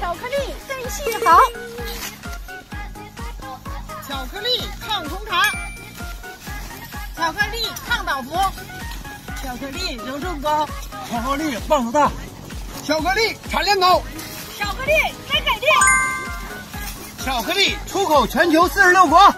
巧克力真系好，巧克力抗虫糖，巧克力抗倒伏，巧克力柔顺高，巧克力棒子大，巧克力产量高，巧克力真改店，巧克力出口全球四十六国。